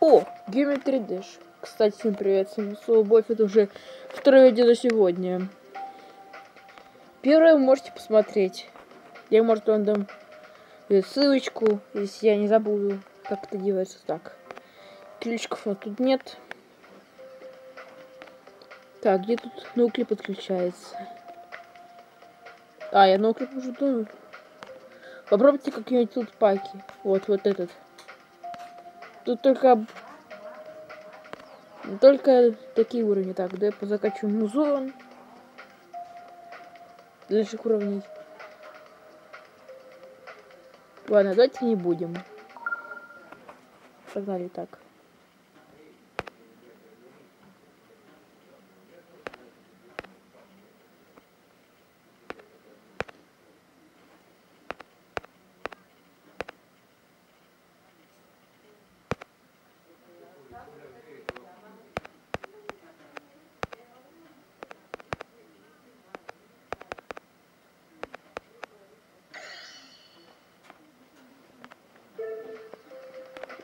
О, Geometry Dash. Кстати, всем привет, всем любовь, это уже второе видео за сегодня. Первое вы можете посмотреть. Я, может, вам дам ссылочку, если я не забуду, как это делается так. Ключиков вот тут нет. Так, где тут ноуклип подключается? А, я ноуклип уже думаю. Попробуйте какие-нибудь тут паки. Вот, вот этот. Тут только... Только такие уровни. Так, да, позакачиваем музон. Дальших уровней. Ладно, давайте не будем. Погнали так.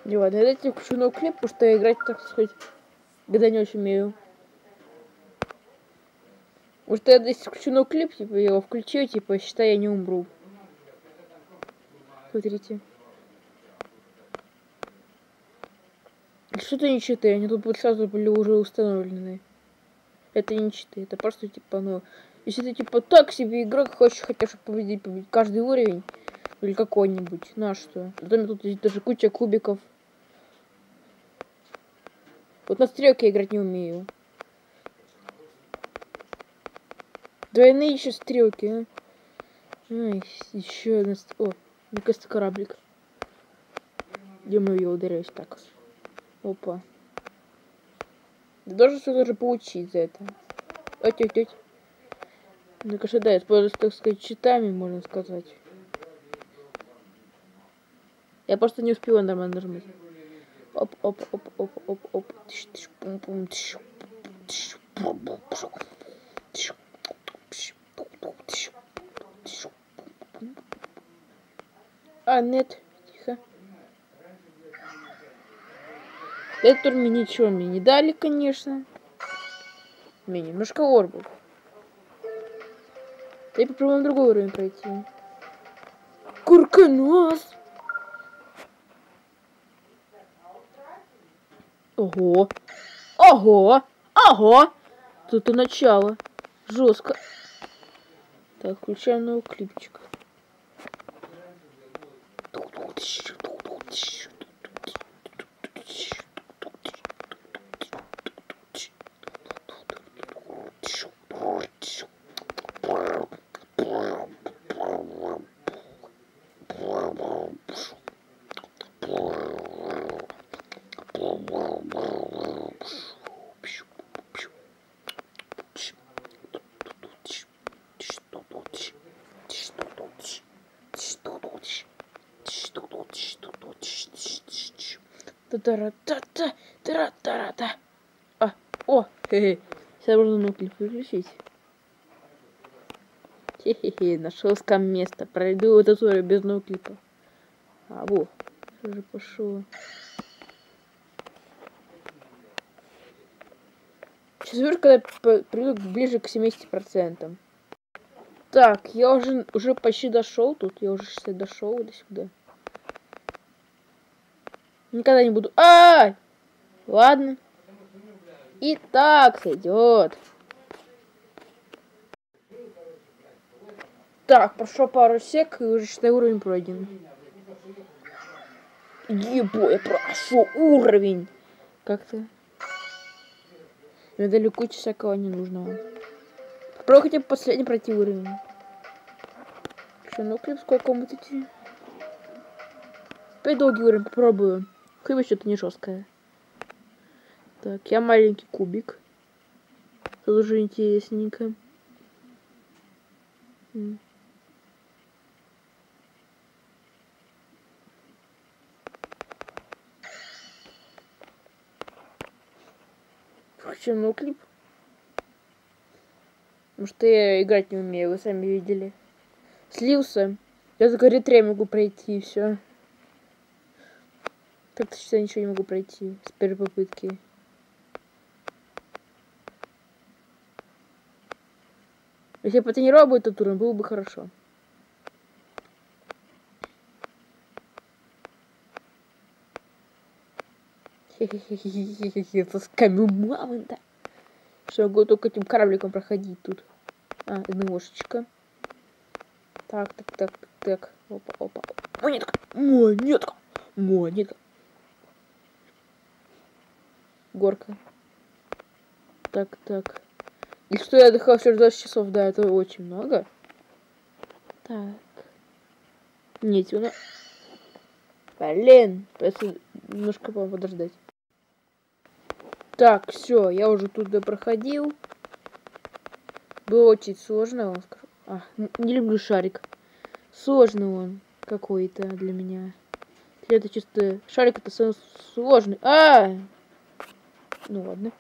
Не ладно, я дайте включу новый клип, потому что я играть, так сказать, когда не очень умею. Потому что я если включу новый клип, типа, его включу, типа, считай, я не умру. Смотрите. Что-то не читы, они тут сразу были уже установлены. Это не читы, это просто, типа, ну... Если ты, типа, так себе игрок, хочешь хотя бы победить, победить каждый уровень, или какой-нибудь, ну что? Потом тут есть даже куча кубиков. Вот на стрелке я играть не умею. Двойные еще стрелки, а? Ай, еще одна... О, мне кажется, кораблик. Где мы ее ударяюсь так? Опа. Ты должен что-то же получить за это. Ать, ать, ать. Ну, конечно, да, это просто, так сказать, читами, можно сказать. Я просто не успела нормально нажимать оп, оп, оп, оп, оп, оп. А, нет, тихо. Это мне ничего мне не дали, конечно. Мне немножко орбов. Я попробуем другой уровень пройти. Курканос! Ого. Ого. Ого. Тут и начало. Жестко. Так, включаем новый клипчик. Та-та-та-та, та-та-та-та. А, о, хе-хе. Сейчас можно ноутбук выключить. Хе-хе-хе, нашел скам место. Пройду эту историю без ноутклипа. А, во, уже пошел. Сейчас вижу, когда приду ближе к 70%. Так, я уже, уже почти дошел тут. Я уже, кстати, дошел до сюда. Никогда не буду. А, -а, -а! Ладно. И так сойдет. Так, прошло пару сек, и уже считай уровень пройден. Ебо, я прошел уровень. Как-то. Мне дали всякого ненужного. Попробуй хотя бы последний пройти уровень. Что, ну клип сколько мы идти? Опять долгий уровень попробую. Хлеба что-то не жесткое. Так, я маленький кубик. Это уже интересненько. Включим ну клип. Потому что я играть не умею, вы сами видели. Слился. Я за горе могу пройти и все. Так сейчас я ничего не могу пройти с первой попытки. Если бы потренировал бы этот уровень, было бы хорошо. Хе-хе-хе-хе-хе-хе, это скамью мамонта. Что я могу только этим корабликом проходить тут. А, НОшечка. Так, так, так, так. Опа, опа. Монетка. Монетка. Монетка. Горка. Так, так. И что я отдыхал всего 20 часов, да, это очень много. Так. Нет, у нас... Блин, придется немножко подождать. Так, все, я уже туда проходил. Было очень сложно, вам скажу. А, не люблю шарик. Сложный он какой-то для меня. Это чисто... Шарик это сложный. А! Ну ладно.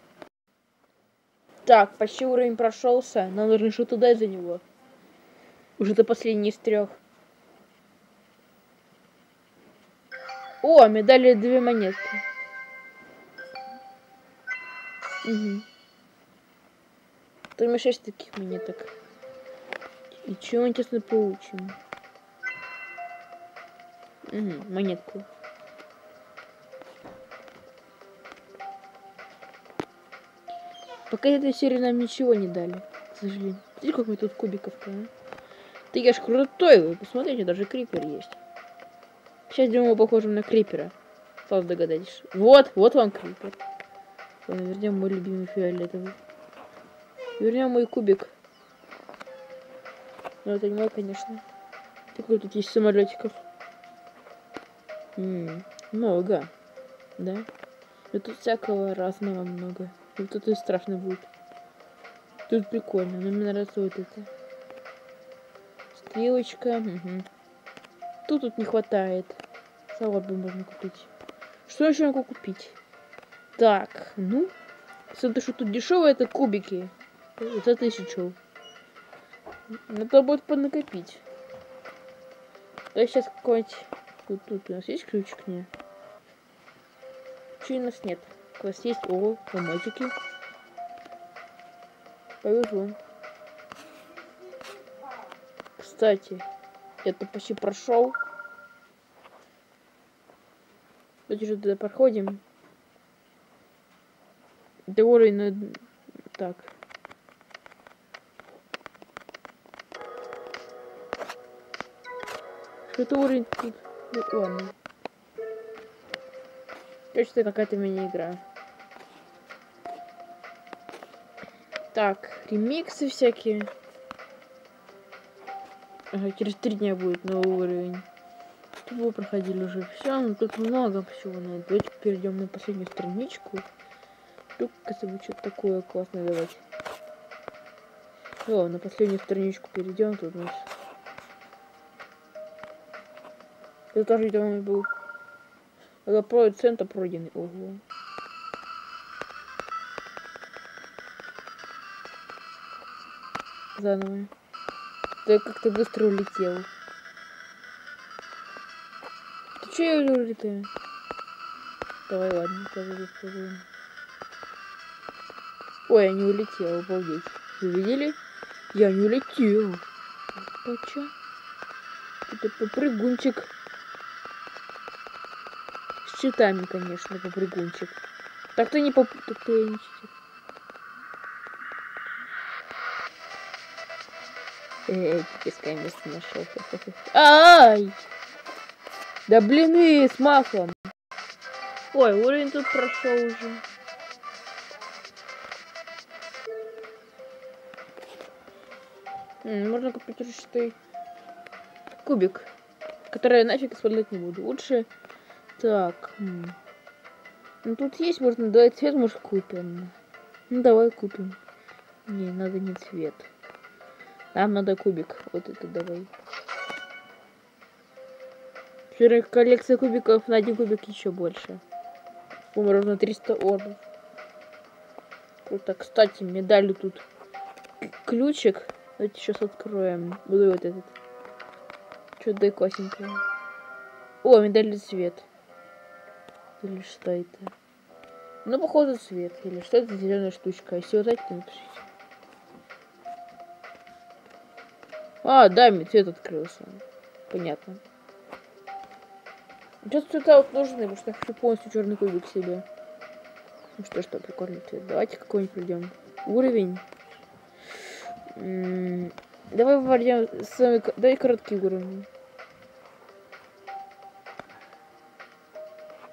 Так, почти уровень прошелся. Нам нужно что-то дать за него. Уже это последний из трех. О, медали две монетки. Угу. Там шесть таких монеток. И чего интересно получим? Угу, монетку. Пока этой серии нам ничего не дали, к сожалению. Смотри, как мы тут кубиков-то, а? Ты я ж крутой, вы посмотрите, даже крипер есть. Сейчас сделаем его похожим на крипера. Сразу догадайтесь. Вот, вот вам крипер. Вернем мой любимый фиолетовый. Вернем мой кубик. Ну, это не мой, конечно. Такой тут есть самолетиков. М -м, много. Да? Но тут всякого разного много. Вот это страшно будет. Тут прикольно, но мне нравится вот это. Стрелочка. Угу. Тут тут не хватает. Салат бы можно купить. Что еще могу купить? Так, ну. Смотри, что тут дешевое, это кубики. За тысячу. Надо будет поднакопить. Да сейчас какой-нибудь... Вот тут у нас есть ключик? Нет. Чего у нас нет? У нас есть... О, ломатики. Повезло. Кстати, это почти прошел. Давайте же туда проходим. Это уровень Так. Что-то уровень тут... Ну, ладно. Точно какая-то мини-игра. Так, ремиксы всякие. Ага, через три дня будет новый уровень. Тут мы проходили уже все, но тут много всего надо. Давайте перейдем на последнюю страничку. Тут, кажется, что-то такое классное давать. О, на последнюю страничку перейдем. Тут у нас. Это тоже он был. Это про центр пройденный. Ого. Заново. Ты как-то быстро улетел. Ты че я улетаю? Давай, ладно, попробуем. Ой, я не улетел, обалдеть. Вы видели? Я не улетел. Поча? Это попрыгунчик. С конечно, попрыгунчик. Так ты не поп... Так ты не читер. Эй, пескай место нашел. Ай! Да блин, и с маслом. Ой, уровень тут прошел уже. Можно купить решетый кубик, который я нафиг использовать не буду. Лучше так. Ну тут есть, можно давай цвет, может купим. Ну давай купим. Не, надо не цвет. Нам надо кубик. Вот это давай. Теперь коллекция кубиков на один кубик еще больше. По-моему, ровно 300 орбов. Круто. Кстати, медали тут ключик. Давайте сейчас откроем. Буду вот этот. Что-то классненькое. О, медальный цвет. Или что это? Ну, походу, цвет. Или что это зеленая штучка. Если вот это напишите. А, да, мне цвет открылся. Понятно. Сейчас цвета вот нужны, потому что я хочу полностью черный кубик себе. Ну что, что, прикольный цвет. Давайте какой-нибудь придем. Уровень. М -м давай вводим самый... Дай короткий уровень.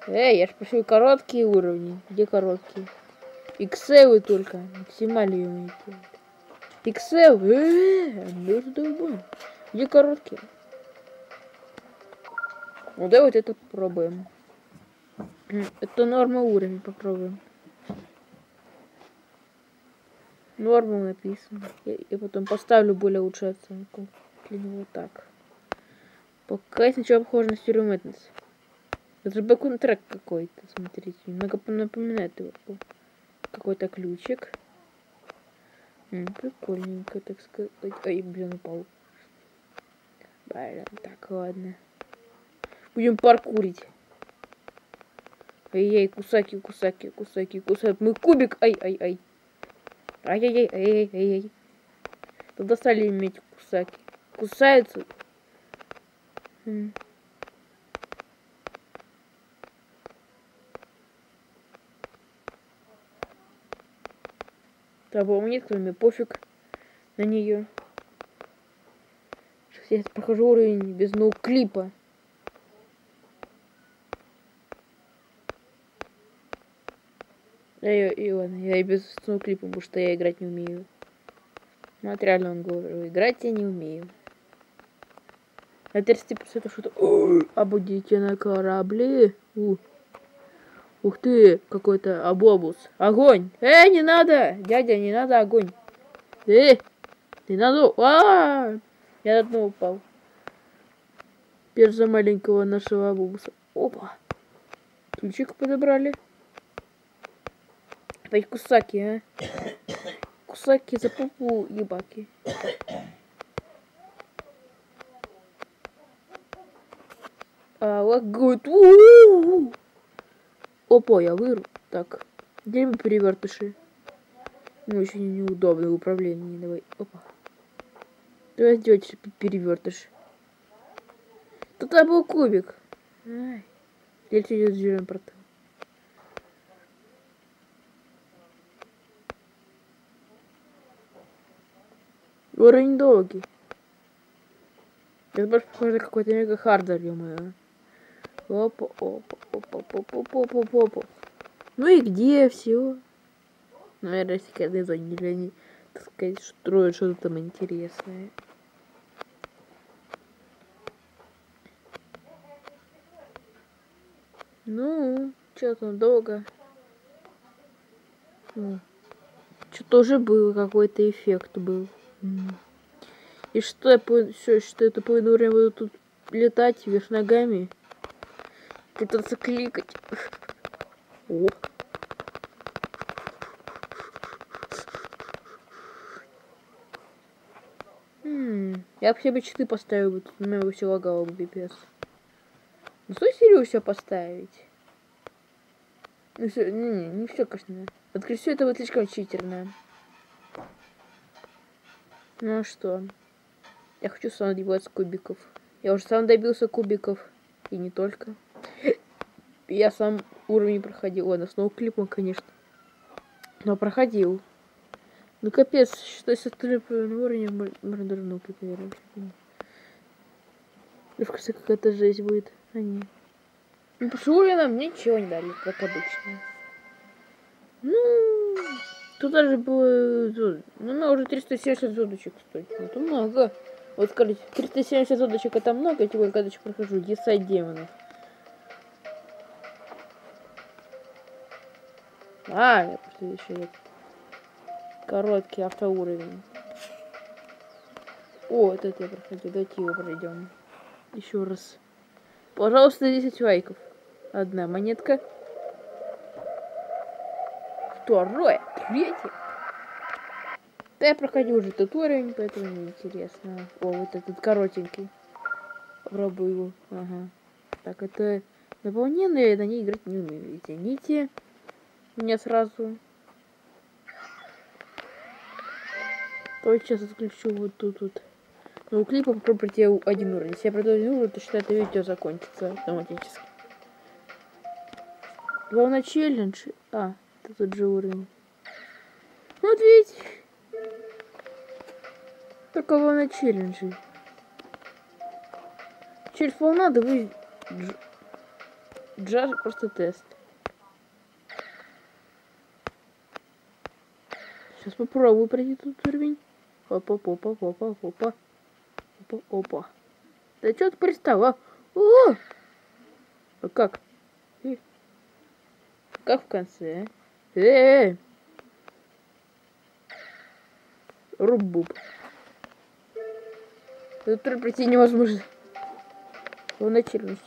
Эй, я же прошу короткие уровни. Где короткие? Иксевы только. Максимальные умеете. Иксел. Эээ, долбан. Где короткие? Ну давай вот это попробуем. Это норма уровень, попробуем. Норма написано. Я, я потом поставлю более лучшую оценку. Для него так. Пока сначала похоже на Stereo Madness. Это же трек какой-то, смотрите. Немного напоминает его. Какой-то ключик. М, прикольненько, так сказать. Ой, блин, упал. Блин, так, ладно. Будем паркурить. Ай-яй, кусаки, кусаки, кусаки, кусаки. Мы кубик, ай-ай-ай. Ай-яй-яй, ай-яй-яй. Достали иметь кусаки. Кусаются. Того нет, кроме пофиг на нее. Сейчас я прохожу уровень без ноуклипа. Я, и ладно, я и без ноуклипа, потому что я играть не умею. Материально он говорит, играть я не умею. На 30% что-то... Обудите на корабле. У. Ух ты, какой-то абобус. Огонь! Эй, не надо! Дядя, не надо огонь. Эй, не надо... А, -а, -а! Я на дно упал. Перса маленького нашего абобуса. Опа. Ключик подобрали. Опять кусаки, а? Кусаки за пупу ебаки. А, лагует. У -у -у Опа, я выру. Так, мы перевертыши? Ну, очень неудобное управление. Давай, опа. Давай сделать перевертыш. Тут был кубик. Ай. Здесь идет зеленый портал. Уровень долгий. Это больше похоже на какой-то мега хардер, ё-моё. Опа, опа, опа, опа, опа, опа, опа. Ну и где все? Наверное, секретные зоны, или они, так сказать, строят что-то там интересное. Ну, что там долго? Что-то уже было, какой-то эффект был. И что я все, что это по время буду тут летать вверх ногами? Пытаться кликать. О. М я бы себе читы поставил бы, у меня бы все лагало бы пипец. Ну что серию все поставить? Ну все, не, не, не все, конечно. Открыть все это будет слишком читерно. Ну а что? Я хочу сам добиваться кубиков. Я уже сам добился кубиков. И не только. Я сам уровень проходил. Ладно, снова клипом, конечно. Но проходил. Ну капец, что если ты уровень, можно даже на клипе вернуть. В конце какая-то жесть будет. А не. Ну, по нам ничего не дали, как обычно. Ну, тут даже было... Ну, меня уже 370 зодочек стоит. Это много. Вот скажите, 370 зодочек это много, тем более, когда я прохожу Десайт демонов. А, я просто еще нет. Короткий автоуровень. О, вот это я проходил. Давайте его пройдем. Еще раз. Пожалуйста, 10 лайков. Одна монетка. Второе. Третье. Да я проходил уже этот уровень, поэтому неинтересно. О, вот этот коротенький. Попробую его. Ага. Так, это Дополнение на ней играть не умею. Извините меня сразу. То сейчас отключу вот тут вот. Но у клипа попробую пройти один уровень. Если я пройду один уровень, то считай, это видео закончится автоматически. Главное челлендж. А, это тот же уровень. Вот видите. Только главное челленджи. Через волна, да вы... Джаз просто тест. Сейчас попробую пройти тут уровень. Опа, опа, опа, опа, опа. Опа, опа. Да что ты пристал? О! А как? Как в конце? Э, -э, -э! Руб-буб. Тут пройти невозможно. Он начальник.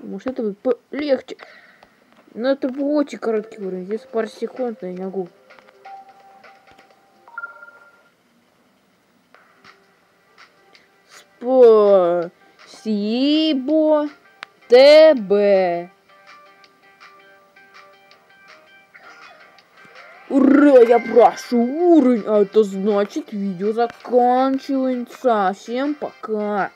Может это будет полегче. Но это очень короткий уровень. Здесь пару секунд, но я не могу. Спасибо тебе. Ура, я прошу уровень, а это значит видео заканчивается. Всем пока.